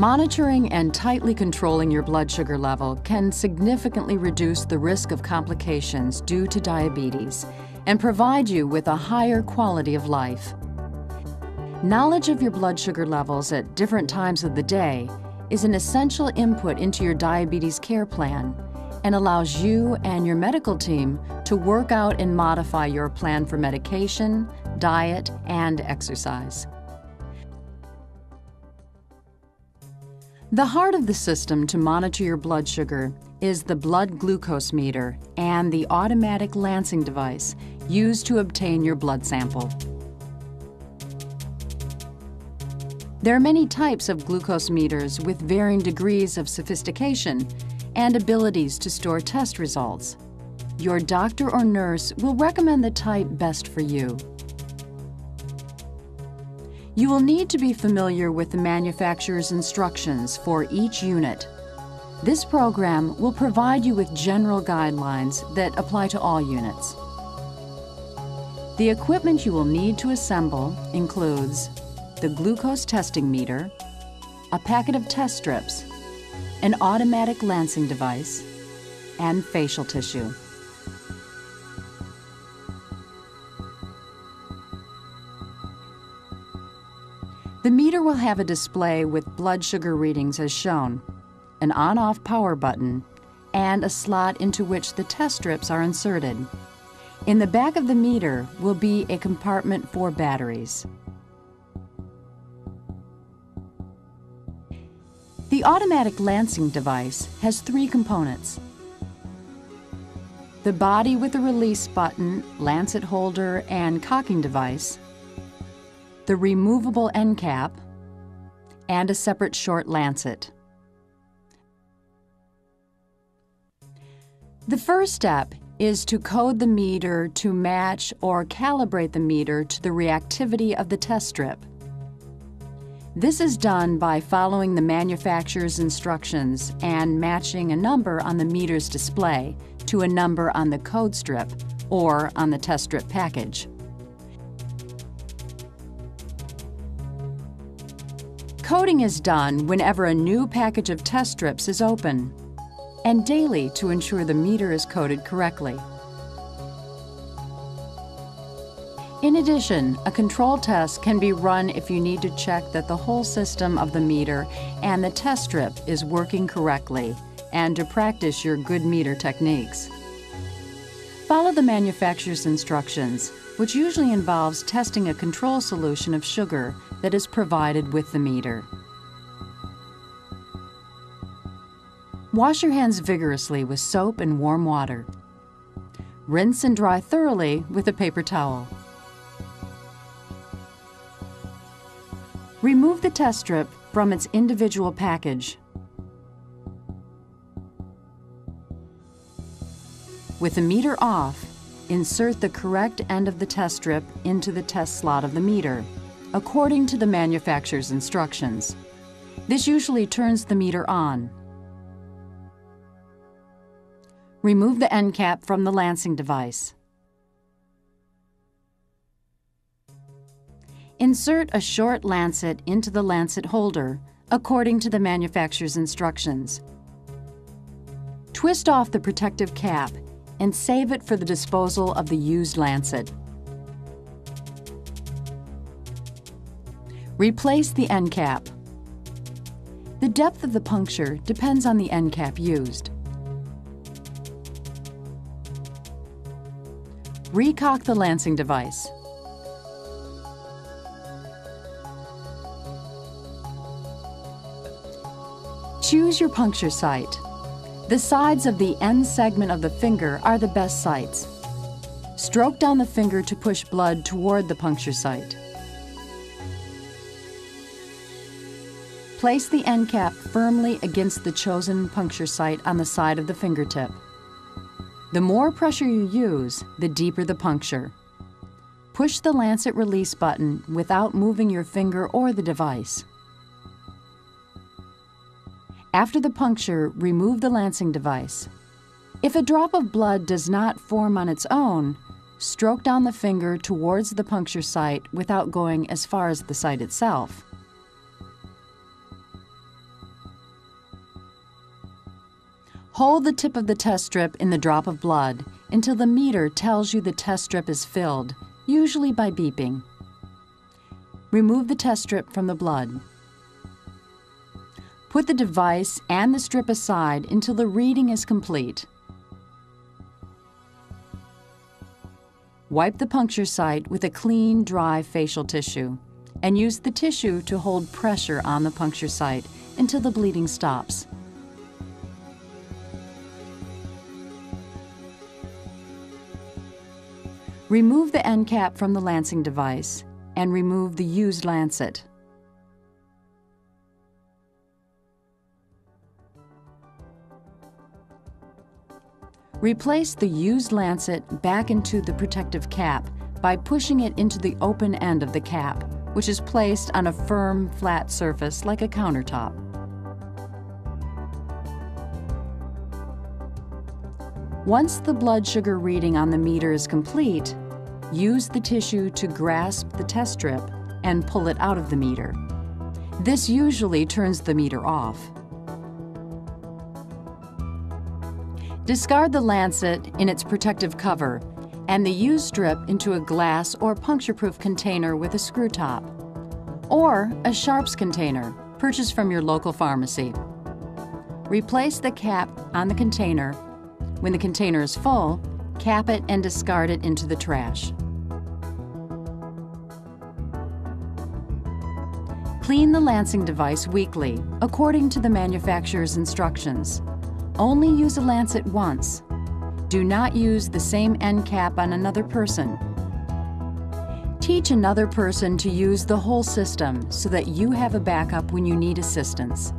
Monitoring and tightly controlling your blood sugar level can significantly reduce the risk of complications due to diabetes and provide you with a higher quality of life. Knowledge of your blood sugar levels at different times of the day is an essential input into your diabetes care plan and allows you and your medical team to work out and modify your plan for medication, diet, and exercise. The heart of the system to monitor your blood sugar is the blood glucose meter and the automatic lancing device used to obtain your blood sample. There are many types of glucose meters with varying degrees of sophistication and abilities to store test results. Your doctor or nurse will recommend the type best for you. You will need to be familiar with the manufacturer's instructions for each unit. This program will provide you with general guidelines that apply to all units. The equipment you will need to assemble includes the glucose testing meter, a packet of test strips, an automatic lancing device, and facial tissue. The meter will have a display with blood sugar readings as shown, an on-off power button, and a slot into which the test strips are inserted. In the back of the meter will be a compartment for batteries. The automatic lancing device has three components. The body with the release button, lancet holder, and cocking device, the removable end cap, and a separate short lancet. The first step is to code the meter to match or calibrate the meter to the reactivity of the test strip. This is done by following the manufacturer's instructions and matching a number on the meter's display to a number on the code strip or on the test strip package. Coding is done whenever a new package of test strips is open and daily to ensure the meter is coded correctly. In addition, a control test can be run if you need to check that the whole system of the meter and the test strip is working correctly and to practice your good meter techniques. Follow the manufacturer's instructions, which usually involves testing a control solution of sugar that is provided with the meter. Wash your hands vigorously with soap and warm water. Rinse and dry thoroughly with a paper towel. Remove the test strip from its individual package. With the meter off, insert the correct end of the test strip into the test slot of the meter, according to the manufacturer's instructions. This usually turns the meter on. Remove the end cap from the lancing device. Insert a short lancet into the lancet holder, according to the manufacturer's instructions. Twist off the protective cap and save it for the disposal of the used lancet. Replace the end cap. The depth of the puncture depends on the end cap used. Recock the lancing device. Choose your puncture site. The sides of the end segment of the finger are the best sites. Stroke down the finger to push blood toward the puncture site. Place the end cap firmly against the chosen puncture site on the side of the fingertip. The more pressure you use, the deeper the puncture. Push the lancet release button without moving your finger or the device. After the puncture, remove the lancing device. If a drop of blood does not form on its own, stroke down the finger towards the puncture site without going as far as the site itself. Hold the tip of the test strip in the drop of blood until the meter tells you the test strip is filled, usually by beeping. Remove the test strip from the blood. Put the device and the strip aside until the reading is complete. Wipe the puncture site with a clean, dry facial tissue and use the tissue to hold pressure on the puncture site until the bleeding stops. Remove the end cap from the lancing device and remove the used lancet. Replace the used lancet back into the protective cap by pushing it into the open end of the cap, which is placed on a firm, flat surface like a countertop. Once the blood sugar reading on the meter is complete, use the tissue to grasp the test strip and pull it out of the meter. This usually turns the meter off. Discard the lancet in its protective cover and the used strip into a glass or puncture-proof container with a screw top, or a Sharps container purchased from your local pharmacy. Replace the cap on the container. When the container is full, cap it and discard it into the trash. Clean the lancing device weekly, according to the manufacturer's instructions. Only use a lancet once. Do not use the same end cap on another person. Teach another person to use the whole system so that you have a backup when you need assistance.